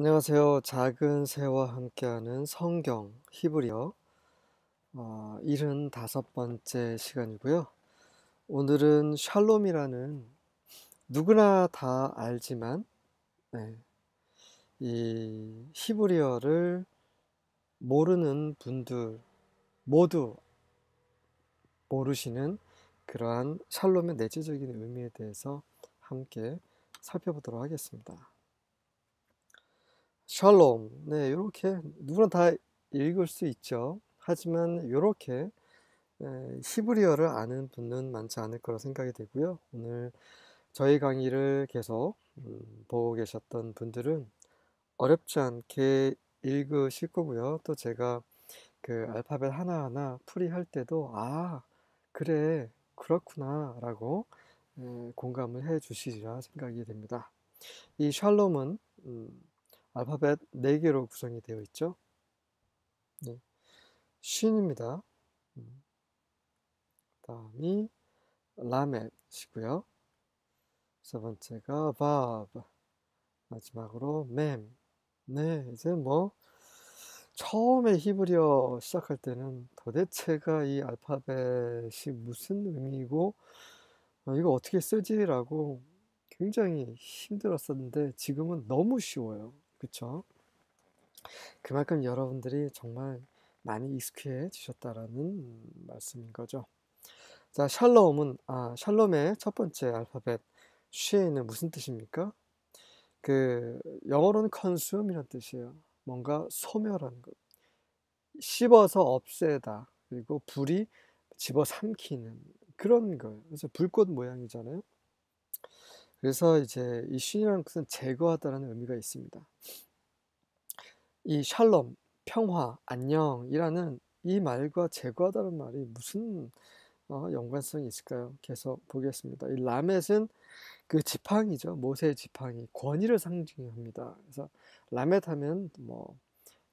안녕하세요. 작은 새와 함께하는 성경 히브리어 어, 75번째 시간이고요. 오늘은 샬롬이라는 누구나 다 알지만 네, 이 히브리어를 모르는 분들 모두 모르시는 그러한 샬롬의 내재적인 의미에 대해서 함께 살펴보도록 하겠습니다. 샬롬. 네, 이렇게 누구나 다 읽을 수 있죠. 하지만 이렇게 히브리어를 아는 분은 많지 않을 거라 생각이 되고요. 오늘 저희 강의를 계속 음, 보고 계셨던 분들은 어렵지 않게 읽으실 거고요. 또 제가 그 알파벳 하나하나 풀이할 때도 아, 그래, 그렇구나 라고 공감을 해 주시리라 생각이 됩니다. 이 샬롬은 음, 알파벳 4개로 구성이 되어 있죠. 네. 쉰입니다. 음. 다음이 라멧이고요. 세 번째가 바브. 마지막으로 맴. 네, 이제 뭐 처음에 히브리어 시작할 때는 도대체가 이 알파벳이 무슨 의미고 어, 이거 어떻게 쓰지라고 굉장히 힘들었었는데 지금은 너무 쉬워요. 그쵸? 그만큼 여러분들이 정말 많이 익숙해지셨다라는 말씀인 거죠. 자, 샬롬은 아, 샬롬의 첫 번째 알파벳 쉐는 무슨 뜻입니까? 그 영어로는 consume이라는 뜻이에요. 뭔가 소멸하는 것. 씹어서 없애다. 그리고 불이 집어 삼키는 그런 거예요. 그래서 불꽃 모양이잖아요. 그래서 이제 이 쉰이라는 것은 제거하다라는 의미가 있습니다. 이 샬롬, 평화, 안녕이라는 이 말과 제거하다는 말이 무슨 어, 연관성이 있을까요? 계속 보겠습니다. 이 라멧은 그 지팡이죠. 모세의 지팡이, 권위를 상징합니다. 그래서 라멧 하면 뭐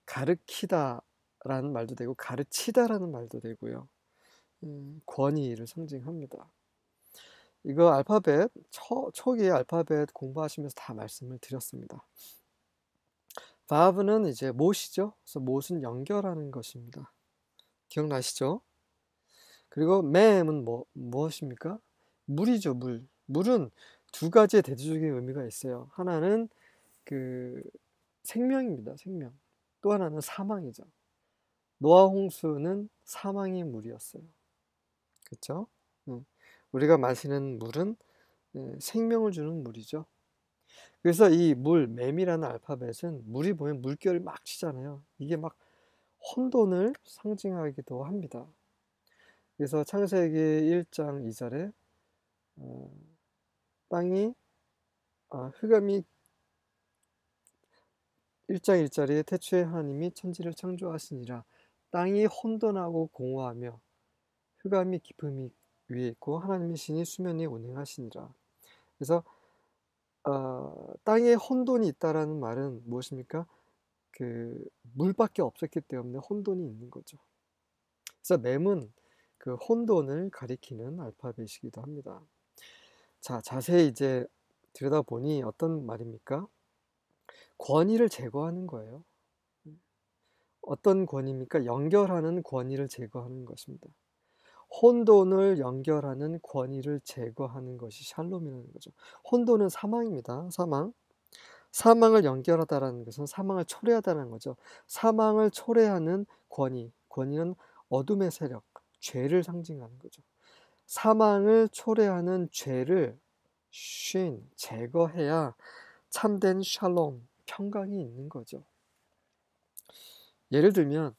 가르키다라는 말도 되고 가르치다라는 말도 되고요. 음, 권위를 상징합니다. 이거 알파벳 초, 초기 알파벳 공부하시면서 다 말씀을 드렸습니다. 바브는 이제 못이죠. 그래서 못은 연결하는 것입니다. 기억나시죠? 그리고 맴은 뭐, 무엇입니까? 물이죠, 물. 물은 두 가지의 대조적인 의미가 있어요. 하나는 그 생명입니다, 생명. 또 하나는 사망이죠. 노아 홍수는 사망의 물이었어요. 그렇죠? 우리가 마시는 물은 예, 생명을 주는 물이죠. 그래서 이 물, 맴이라는 알파벳은 물이 보면 물결을 막 치잖아요. 이게 막 혼돈을 상징하기도 합니다. 그래서 창세기 1장 2절에 어, 땅이 아, 흑암이 1장 1절에 태초에 하나님이 천지를 창조하시니라 땅이 혼돈하고 공허하며 흑암이 깊음이 위에 있고 하나님의 신이 수면 위 운행하시니라. 그래서 어, 땅에 혼돈이 있다라는 말은 무엇입니까? 그 물밖에 없었기 때문에 혼돈이 있는 거죠. 그래서 맴은 그 혼돈을 가리키는 알파벳이기도 합니다. 자, 자세히 이제 들여다보니 어떤 말입니까? 권위를 제거하는 거예요. 어떤 권위입니까? 연결하는 권위를 제거하는 것입니다. 혼돈을 연결하는 권위를 제거하는 것이 샬롬이라는 거죠. 혼돈은 사망입니다. 사망. 사망을 연결하다라는 것은 사망을 초래하다는 거죠. 사망을 초래하는 권위. 권위는 어둠의 세력, 죄를 상징하는 거죠. 사망을 초래하는 죄를 쉰, 제거해야 참된 샬롬, 평강이 있는 거죠. 예를 들면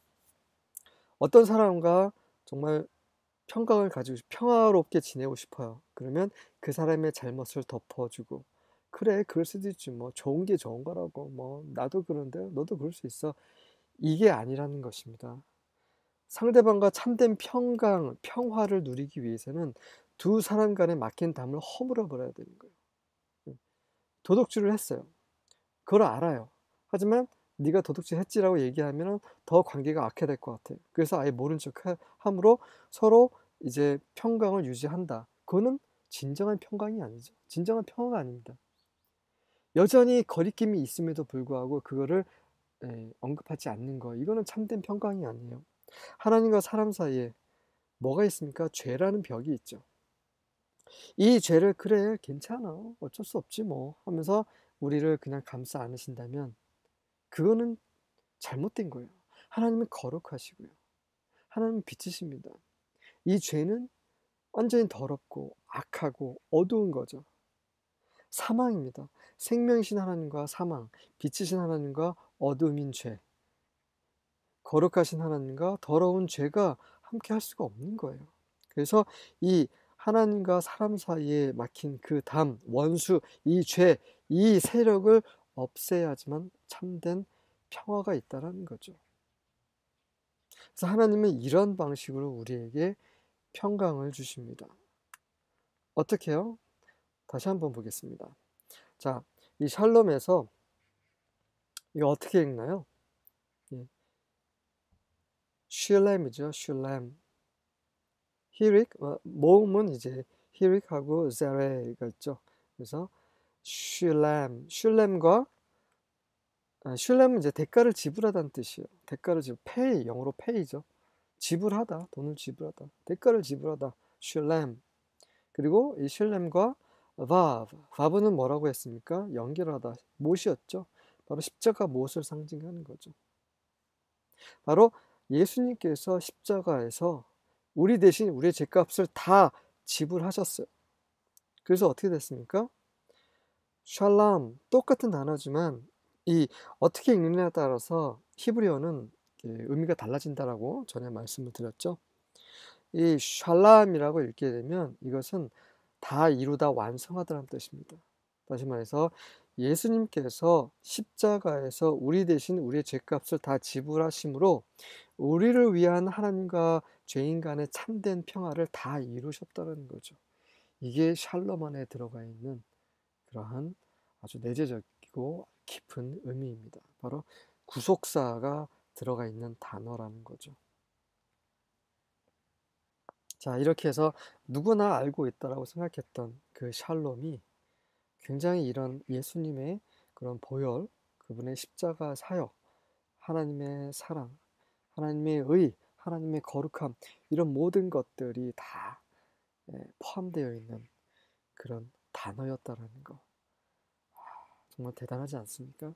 어떤 사람과 정말 평강을 가지고 평화롭게 지내고 싶어요. 그러면 그 사람의 잘못을 덮어주고 그래 그럴 수도 있지 뭐 좋은 게 좋은 거라고 뭐 나도 그런데 너도 그럴 수 있어 이게 아니라는 것입니다. 상대방과 참된 평강, 평화를 누리기 위해서는 두 사람 간에 막힌 담을 허물어 버려야 되는 거예요. 도둑질을 했어요. 그걸 알아요. 하지만 네가 도둑질 했지라고 얘기하면 더 관계가 악화될 것 같아. 그래서 아예 모른 척 함으로 서로 이제 평강을 유지한다. 그거는 진정한 평강이 아니죠. 진정한 평화가 아닙니다. 여전히 거리낌이 있음에도 불구하고 그거를 예, 언급하지 않는 거 이거는 참된 평강이 아니에요. 하나님과 사람 사이에 뭐가 있습니까? 죄라는 벽이 있죠. 이 죄를 그래 괜찮아 어쩔 수 없지 뭐 하면서 우리를 그냥 감싸 안으신다면 그거는 잘못된 거예요. 하나님은 거룩하시고요. 하나님은 빛이십니다. 이 죄는 완전히 더럽고 악하고 어두운 거죠. 사망입니다. 생명신 하나님과 사망, 빛이신 하나님과 어둠인 죄. 거룩하신 하나님과 더러운 죄가 함께 할 수가 없는 거예요. 그래서 이 하나님과 사람 사이에 막힌 그 담, 원수, 이 죄, 이 세력을 없애야지만 참된 평화가 있다라는 거죠. 그래서 하나님은 이런 방식으로 우리에게 평강을 주십니다. 어떻게요? 다시 한번 보겠습니다. 자, 이 샬롬에서 이거 어떻게 읽나요? 예. 슐렘이죠, 슐렘. 히릭, 어, 모음은 이제 히릭하고 제레가 있죠. 그래서 슐렘, 슐렘과 아, 슐렘은 이제 대가를 지불하다는 뜻이에요. 대가를 지불, pay, 영어로 pay죠. 지불하다, 돈을 지불하다, 대가를 지불하다, 슐렘. 그리고 이 슐렘과 바브, 바브는 뭐라고 했습니까? 연결하다, 못이었죠. 바로 십자가 못을 상징하는 거죠. 바로 예수님께서 십자가에서 우리 대신 우리의 죄값을 다 지불하셨어요. 그래서 어떻게 됐습니까? 샬람 똑같은 단어지만 이 어떻게 읽느냐에 따라서 히브리어는 의미가 달라진다라고 전에 말씀을 드렸죠. 이 샬람이라고 읽게 되면 이것은 다 이루다 완성하다는 뜻입니다. 다시 말해서 예수님께서 십자가에서 우리 대신 우리의 죄값을 다 지불하심으로 우리를 위한 하나님과 죄인 간의 참된 평화를 다 이루셨다는 거죠. 이게 샬롬 안에 들어가 있는 그러한 아주 내재적 이고 깊은 의미입니다. 바로 구속사가 들어가 있는 단어라는 거죠. 자, 이렇게 해서 누구나 알고 있다라고 생각했던 그 샬롬이 굉장히 이런 예수님의 그런 보혈, 그분의 십자가 사역, 하나님의 사랑, 하나님의 의, 하나님의 거룩함, 이런 모든 것들이 다 예, 포함되어 있는 그런 단어였다라는 거. 정말 대단하지 않습니까?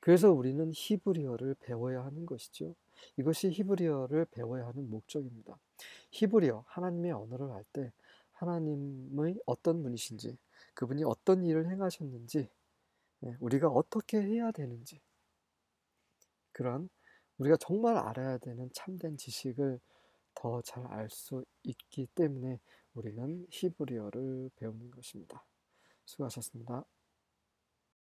그래서 우리는 히브리어를 배워야 하는 것이죠. 이것이 히브리어를 배워야 하는 목적입니다. 히브리어, 하나님의 언어를 할 때 하나님의 어떤 분이신지, 그분이 어떤 일을 행하셨는지, 예, 우리가 어떻게 해야 되는지, 그런 우리가 정말 알아야 되는 참된 지식을 더 잘 알 수 있기 때문에 우리는 히브리어를 배우는 것입니다. 수고하셨습니다.